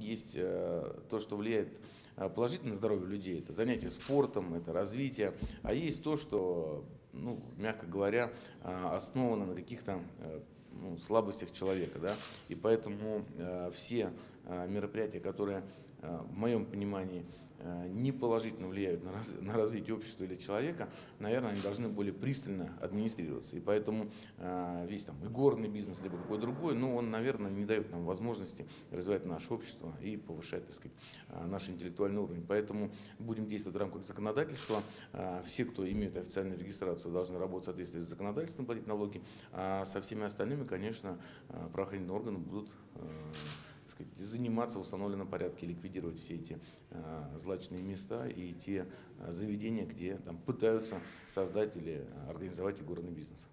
Есть э, то, что влияет э, положительно на здоровье людей, это занятие спортом, это развитие, а есть то, что, ну, мягко говоря, э, основано на каких-то ну, слабостях человека. Да? И поэтому все мероприятия, которые в моем понимании Э, не положительно влияют на, раз, на развитие общества или человека, наверное, они должны более пристально администрироваться. И поэтому э, весь там и горный бизнес, либо какой другой, ну, он, наверное, не дает нам возможности развивать наше общество и повышать, так сказать, э, наш интеллектуальный уровень. Поэтому будем действовать в рамках законодательства. Все, кто имеет официальную регистрацию, должны работать в соответствии с законодательством, платить налоги. А со всеми остальными, конечно, правоохранительные органы будут заниматься в установленном порядке, ликвидировать все эти э, злачные места и те э, заведения, где там, пытаются создать или организовать игорный бизнес.